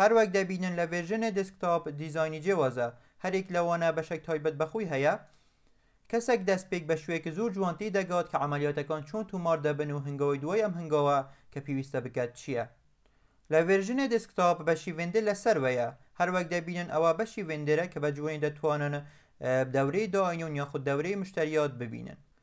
هەر وەک دەبینن لە ڤێرژنێ دێسکتۆپ دیزاینی جێوازە، هەریک لەوانە بەشێک تایبەت بە خۆی هەیە، کەسێک دەست پێک بە شوێک زۆر جوان تێی دەگات کە عەمەلیاتەکان چۆن تۆمار دەبن و هەنگاوی دوای ئەم هەنگاوە کە پێویستە بکات چییە. لە ڤێرژنێ دێسکتۆپ بەشی ڤێندێر لە سەروەیە، هەر وەک دەبینن ئەوە بەشی ڤێندێرە کە بە جوانی دەتوانن دەورەی داینون یاخود دەورەی مشتەریات ببینن.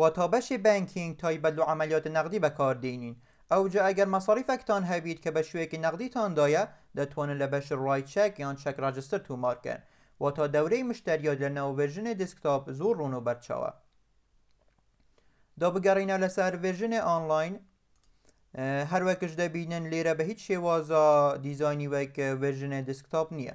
واتا بەشی بانکینگ تایبەت لۆ عەمەلیات نەقدی بەکار دینین ئەوجا ئەگەر مەساریفەکتان هەبیت کە بە شویەکی نەقدیتان دایە دەتوانن لە بەشی ڕای چەک یان چەک ڕەجستر تومار کەن واتا دەورەی مشتەریات لە ناو ڤێرژنی دیسکتاپ زۆر ڕوون و بەرچاوە دا بگەڕینە لەسەر ڤێرژنی ئانلاین هەروەکش دەبینن لێرە بە هیچ شێوازا دیزاینی وەک ڤێرژنی دیسکتاپ نییە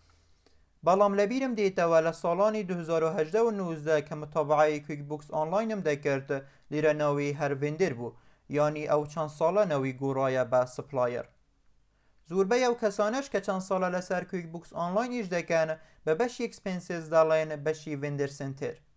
بەڵام لەبیرم دێتەوە لە ساڵانی دوو هەزار و هەژدە و نۆزدە کە متابەعەی کویک بوکس ئۆنڵاینم دەکرد لیرە ناوی هەر ڤێندێر بوو یانی ئەو چەند ساڵە ناوی گۆڕایە بە سپلایەر زۆربەی ئەو کەسانەش کە چەند ساڵە لەسەر کویک بوکس ئۆنڵاین ئیش دەکەن بە بەشی ئێکسپێنسێس دەڵێن بەشی ڤێندێر سێنتێر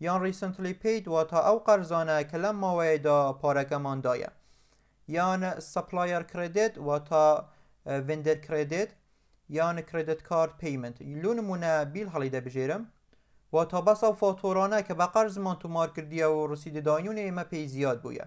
یان ریسنتلی پیت واتا ئەو قەرزانە کە لەم ماوەیەدا پارەکەمان دایە یان سپلایەر کریدت واتا ڤندر کریدت یان کریدت کارد پیمنت لو نمونە بیل هەڵی دەبژێرم واتا بەس ئەو فاتۆرانە کە بە قەرزمان تومار کردیە و رسیدە داینونە ئێمە پێی زیاد بووە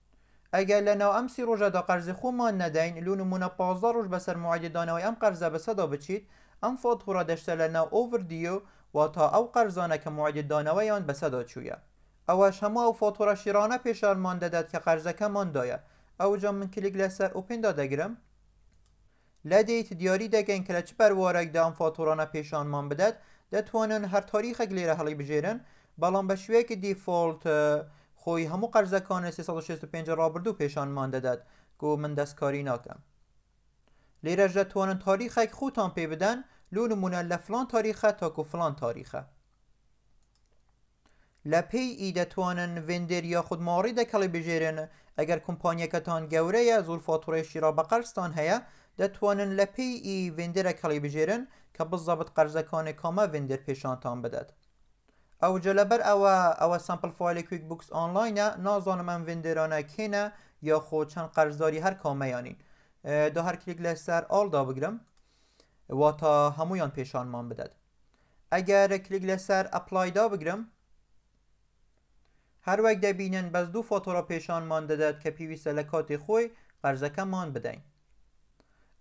ئەگەر لە ناو ئەم سی ڕۆژەدا قەرزی خۆمان نەدەین، لۆ نموونە پازدە ڕۆژ بەسەر موعدی دانەوەی ئەم قەرزە بەسەدا بچیت، ئەم فاتوڕە دەچتە لە ناو ئۆڤر دیو، واتە ئەو قەرزانە کە موعدی دانەوەیان بەسەدا چوویە. ئەوەش هەموو ئەو فاتوڕە شیڕانە پێشانمان دەدات کە قەرزەکەمان دایە. ئەوجا من کلیک لەسەر Open دادەگرم. لە دیت دیاری دەکەین کە لە چ پەروارێکدا ئەم فاتورانە پێشانمان بدات، دەتوانن هەر تاریخێک لێرە هەڵیبژێرن، بەڵام بە شێوەیەکی دیفۆڵت خۆی هەموو قەرزەکانی سێ سەد و شەست و پێنج ڕابردوو پێشانمان دەدات و من دەستکاری ناکەم. لێرەش دەتوانن تاریخێک خوتان پێ بدەن، لۆ نموونە لە فڵان تاریخە تاکوو فڵان تاریخە. لە پێی ئی دەتوانن ڤێندێر یاخود مۆڕی دەک هەڵبژێرن ئەگەر کۆمپانیاکەتان گەورەیە زۆر فاتورەیشی ڕا بە قەرزتان هەیە دەتوانن لە پێی ئی ڤێندێرەک هەڵیبژێرن کە بزەبت قەرزەکانێ کامە ڤێندێر پێشانتان بدات ئەوجە لەبەر ئەوە ئەوە سەمپل فایلی کویک بوکس ئۆنڵاینە نازانم ئەم ڤێندێرانە کێنە یاخۆ چەند قەرزداری هەر کامەیانین دا هەر کلیک لەسەر ئاڵدا بگرم واتا هەمویان پێشانمان بدات ئەگەر کلیک لەسەر ئەپلای دابگرم هەروەک دەبینن بەس دوو فاتۆرە پێشانمان دەدات کە پێویستە لە کاتی خۆی قەرزەکەمان بدەین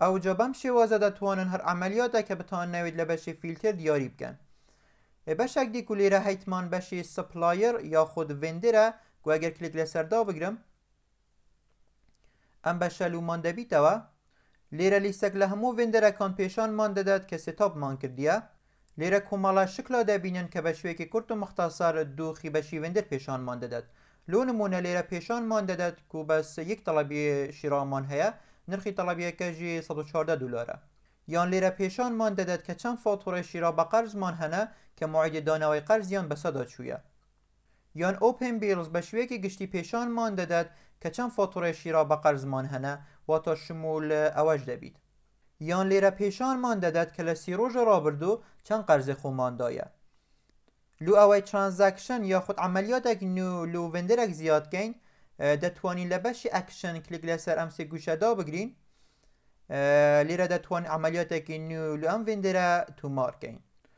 ئەوجا بەم شێوازە دەتوانن هەر عملیاتە کە بتان نەوێت لە بەشی فیلتر دیاری بکەن بەشێک دیکو لێرە هەیتمان بەشی سپلایر یاخود ڤندرە گوگەر کلیک لەسەردا بگرم ئەم بەشە لومان دەبیتەوە لێرە لیستەک لە هەموو ڤێندەرەکان پێشانمان دەدات کە سێتاپمان کردیە لێرە کۆمەڵە شکلا دەبینن کە بە شوێکی کورت و مختصر دۆخی بەشی ڤێندەر پێشانمان دەدات لۆ نمونە لێرە پێشانمان دەدات کو بەس یەک تەڵەبی شیڕامان هەیە نرخی تەڵەبیەکەژی 114 دلارە یان لێرە پێشانمان دەدات کە چەند فاتوڕەی شیڕا بە قەرزمان هەنە کە موعیدی دانەوەی قەرزیان بەسەدا چویە یان ئۆپێن بیڵز بە شوێکی گشتی پێشان مان دەدات کە چەند فاتورەی شیڕا بە قەرز مان هەنە واتا شموول ئەوەش دەبیت یان لێرە پێشان مان دەدات کە لە سی ڕۆژە ڕابردو چەند قەرزێ خۆ مان دایە لو ئەوەی ترانزاکشن یاخود عەمەلیاتەک نو لو ڤێندەرەک زیاد کەین دەتوانین لە بەشی ئەکشن کلیک لە سەر ئەم سێ گوشە دا بگرین لێرە دەتوانین عەمەلیاتەکی نو لو ئەم ڤێندەرە تومار کەین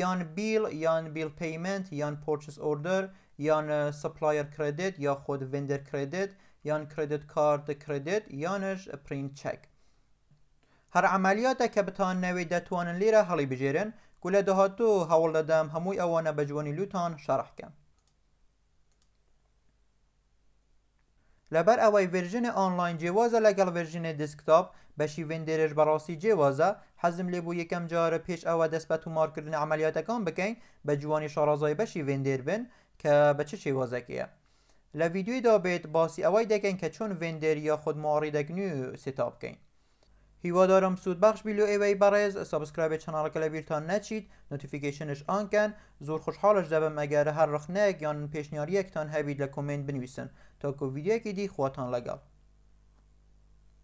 یان بیڵ یان بیڵ پەیمەنت یان پۆرچس ئۆردەر یان سپلایەر کرێدت یاخود ڤێندەر کرێدت یان کرێدت کارد کرێدت یانش پرینت چەک هەر عملیاتە کە بتان نەوێ دەتوانن لێرە هەڵی بژێرن گو لە داهاتوو هەوڵ دەدەم هەمووی ئەوانە بە جوانی لوتان شەڕح کەم. لەبەر ئەوەی ڤێرژنێ ئۆنڵاین جێوازە لەگەڵ ڤێرژنێ دێسکتۆپ بە شیوێن دێرێژ بەڕاستی جێوازە حەزم لێ بوو یەکەم جارە پێش ئەوە دەست بە تومار کردنە عەمەلیاتەکان بکەین بە جوانی شارەزای بە شیوێن دێر بن کە بە چ شێوازەکەیە لە ڤیدیۆی دا بێت باسی ئەوەی دەکەین کە چۆن ڤێن دێر یاخود مۆڕی دەگنوی سێتاپ کەین هیوادارم سود بەخش بی لۆ ئێوەی بەڕێز سەبسکرایبی چەناڵەکە لە بیرتان نەچیت نۆتیفیکەیشنش ئان کەن زۆر خۆشحاڵش دەبم ئەگەر هەر ڕەخنەیەک یان پێشنیاریەکتان هەبیت لە کۆمێنت بنویسن تاکو ڤیدیۆیەکی دی خواتان لەگەڵ.